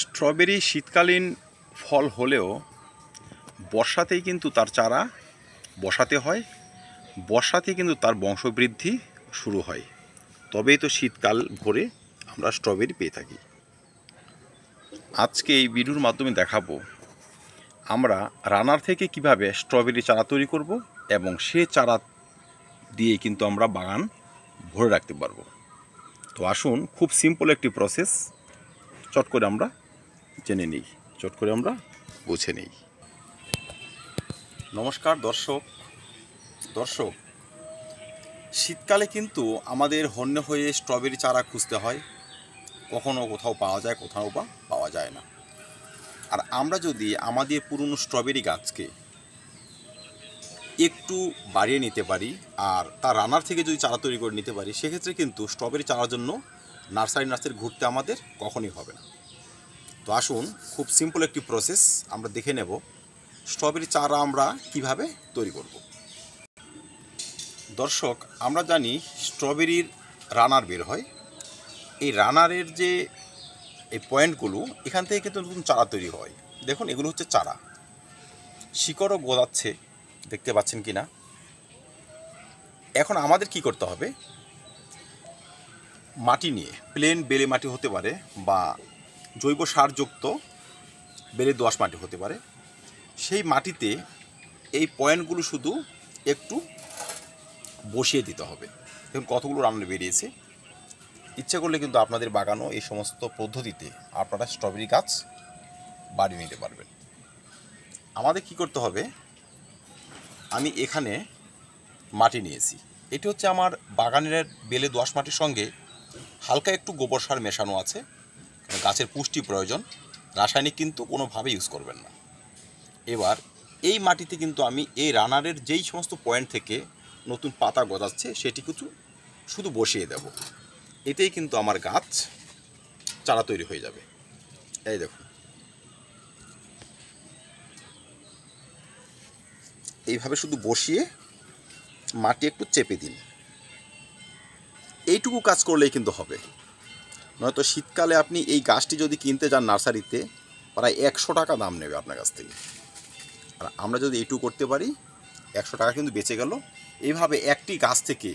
Strawberry শীতকালীন ফল হলেও বর্ষাতেই কিন্তু তার চারা বসাতে হয়, বর্ষাতেই কিন্তু তার বংশবৃদ্ধি শুরু হয়। তবেই তো শীতকাল ভরে আমরা স্ট্রবেরি পেয়ে থাকি। আজকে এই ভিডিওর মাধ্যমে দেখাবো, আমরা রানার থেকে কীভাবে স্ট্রবেরি চারা তৈরি করব এবং সে চারা দিয়ে কিন্তু আমরা বাগান ভরে রাখতে পারব। তো আসুন, খুব সিম্পল একটি প্রসেস চট করে আমরা জেনে নিই। চট করে আমরা বুঝে নিই। নমস্কার দর্শক। দর্শক, শীতকালে কিন্তু আমাদের হন্য হয়ে স্ট্রবেরি চারা খুঁজতে হয়। কখনো কোথাও পাওয়া যায়, কোথাও বা পাওয়া যায় না। আর আমরা যদি আমাদের পুরনো স্ট্রবেরি গাছকে একটু বাড়িয়ে নিতে পারি আর তার রানার থেকে যদি চারা তৈরি করে নিতে পারি, সেক্ষেত্রে কিন্তু স্ট্রবেরি চারার জন্য নার্সারি নার্সারি ঘুরতে আমাদের কখনই হবে না। তো আসুন, খুব সিম্পল একটি প্রসেস আমরা দেখে নেব স্ট্রবেরি চারা আমরা কীভাবে তৈরি করব। দর্শক, আমরা জানি স্ট্রবেরির রানার বের হয়। এই রানারের যে, এই পয়েন্টগুলো এখান থেকে কিন্তু নতুন চারা তৈরি হয়। দেখুন, এগুলো হচ্ছে চারা। শিকড়ও গোদাচ্ছে, দেখতে পাচ্ছেন কি না এখন আমাদের কি করতে হবে? মাটি নিয়ে প্লেন বেলে মাটি হতে পারে বা জৈব সারযুক্ত বেলে দোআঁশ মাটি হতে পারে। সেই মাটিতে এই পয়েন্টগুলো শুধু একটু বসিয়ে দিতে হবে। দেখুন, কতগুলো রান্না বেরিয়েছে। ইচ্ছে করলে কিন্তু আপনাদের বাগানও এই সমস্ত পদ্ধতিতে আপনারা স্ট্রবেরি গাছ বাড়িয়ে নিতে পারবেন। আমাদের কি করতে হবে, আমি এখানে মাটি নিয়েছি। এটি হচ্ছে আমার বাগানের বেলে দোআঁশ মাটির সঙ্গে হালকা একটু গোবর সার মেশানো আছে। গাছের পুষ্টি প্রয়োজন, রাসায়নিক কিন্তু কোনোভাবে ইউজ করবেন না। এবার এই মাটিতে কিন্তু আমি এই রানারের যেই সমস্ত পয়েন্ট থেকে নতুন পাতা গজাচ্ছে, সেটি কিছু শুধু বসিয়ে দেব। এতেই কিন্তু আমার গাছ চারা তৈরি হয়ে যাবে। এই দেখুন। এইভাবে শুধু বসিয়ে মাটি একটু চেপে দিন। এইটুকু কাজ করলেই কিন্তু হবে। নয়তো শীতকালে আপনি এই গাছটি যদি কিনতে যান নার্সারিতে, প্রায় একশো টাকা দাম নেবে আপনার কাছ থেকে। আর আমরা যদি এইটুকু করতে পারি, একশো টাকা কিন্তু বেঁচে গেল। এইভাবে একটি গাছ থেকে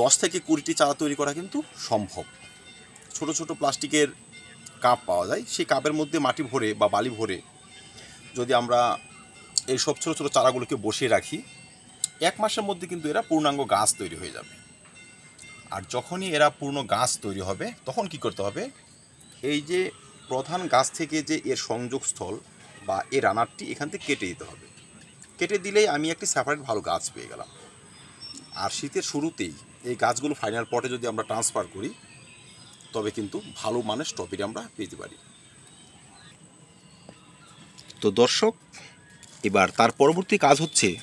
দশ থেকে কুড়িটি চারা তৈরি করা কিন্তু সম্ভব। ছোট ছোট প্লাস্টিকের কাপ পাওয়া যায়। সেই কাপের মধ্যে মাটি ভরে বা বালি ভরে যদি আমরা এই সব ছোটো ছোটো চারাগুলোকে বসিয়ে রাখি, এক মাসের মধ্যে কিন্তু এরা পূর্ণাঙ্গ গাছ তৈরি হয়ে যাবে। আর যখনই এরা পূর্ণ গাছ তৈরি হবে, তখন কি করতে হবে? এই যে প্রধান গাছ থেকে যে এর সংযোগস্থল বা এর রানারটি এখান থেকে কেটে দিতে হবে। কেটে দিলেই আমি একটি সেপারেট ভালো গাছ পেয়ে গেলাম। আর শীতের শুরুতেই এই গাছগুলো ফাইনাল পটে যদি আমরা ট্রান্সফার করি, তবে কিন্তু ভালো মানের স্ট্রবেরি আমরা পেতে পারি। তো দর্শক, এবার তার পরবর্তী কাজ হচ্ছে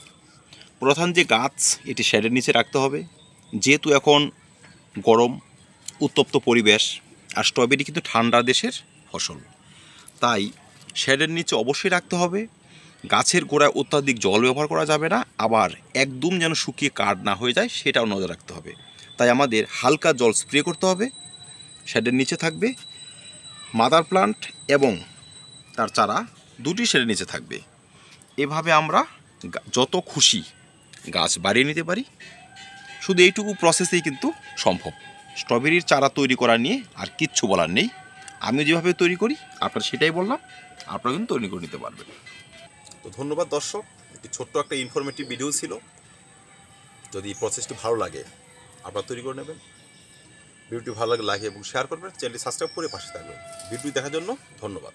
প্রধান যে গাছ, এটি শেডের নিচে রাখতে হবে। যেহেতু এখন গরম, উত্তপ্ত পরিবেশ আর স্ট্রবেরি কিন্তু ঠান্ডা দেশের ফসল। তাই শেডের নিচে অবশ্যই রাখতে হবে। গাছের গোড়ায় অত্যাধিক জল ব্যবহার করা যাবে না। আবার একদম যেন শুকিয়ে কাঠ না হয়ে যায়, সেটাও নজর রাখতে হবে। তাই আমাদের হালকা জল স্প্রে করতে হবে। শেডের নিচে থাকবে মাদার প্লান্ট এবং তার চারা দুটি শেডের নিচে থাকবে। এভাবে আমরা যত খুশি গাছ বাড়িয়ে নিতে পারি। শুধু এইটুকু প্রসেসেই কিন্তু সম্ভব। স্ট্রবেরির চারা তৈরি করা নিয়ে আর কিচ্ছু বলার নেই। আমি যেভাবে তৈরি করি, আপনার সেটাই বললাম, আপনারা কিন্তু তৈরি করে নিতে পারবেন। তো ধন্যবাদ দর্শক, একটি ছোট্ট একটা ইনফরমেটিভ ভিডিও ছিল। যদি প্রসেসটি ভালো লাগে, আপনারা তৈরি করে নেবেন। ভিডিওটি ভালো লাগে লাইক এবং শেয়ার করবেন। চ্যানেলটি সাবস্ক্রাইব করে পাশে থাকবেন। ভিডিও দেখার জন্য ধন্যবাদ।